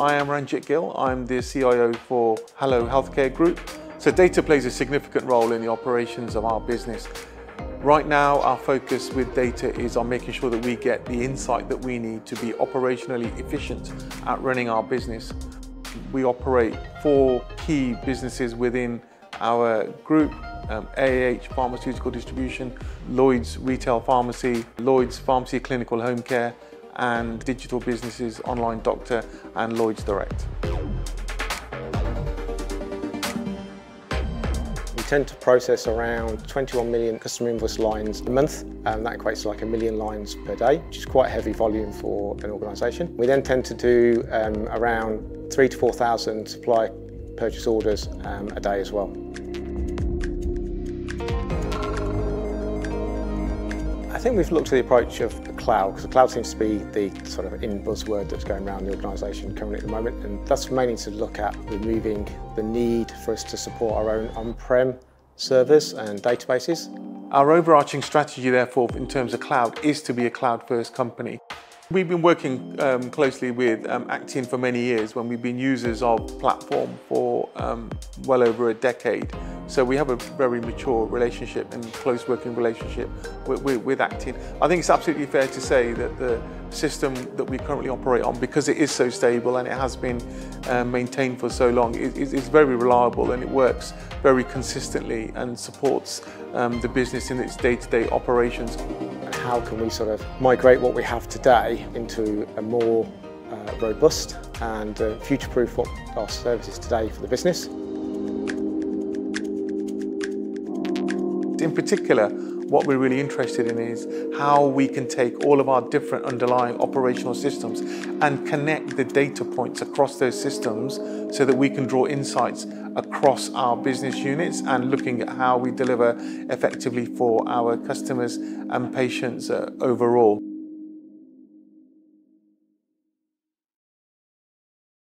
I am Ranjit Gill. I'm the CIO for Hallo Healthcare Group. So data plays a significant role in the operations of our business. Right now, our focus with data is on making sure that we get the insight that we need to be operationally efficient at running our business. We operate four key businesses within our group, um, AAH Pharmaceutical Distribution, Lloyd's Retail Pharmacy, Lloyd's Pharmacy Clinical Home Care, and digital businesses Online Doctor and Lloyd's Direct. We tend to process around 21 million customer invoice lines a month, and that equates to like a million lines per day, which is quite heavy volume for an organisation. We then tend to do um, around three to 4,000 supply purchase orders um, a day as well. Think we've looked at the approach of the cloud, because the cloud seems to be the sort of in buzzword that's going around the organisation currently at the moment, and that's mainly to look at removing the need for us to support our own on-prem servers and databases. Our overarching strategy, therefore, in terms of cloud, is to be a cloud-first company. We've been working um, closely with um, Actian for many years when we've been users of platform for um, well over a decade. So we have a very mature relationship and close working relationship with, with, with Actian. I think it's absolutely fair to say that the system that we currently operate on, because it is so stable and it has been uh, maintained for so long, it, it's very reliable and it works very consistently and supports um, the business in its day-to-day -day operations how can we sort of migrate what we have today into a more uh, robust and uh, future-proof our services today for the business. In particular, what we're really interested in is how we can take all of our different underlying operational systems and connect the data points across those systems so that we can draw insights across our business units and looking at how we deliver effectively for our customers and patients uh, overall.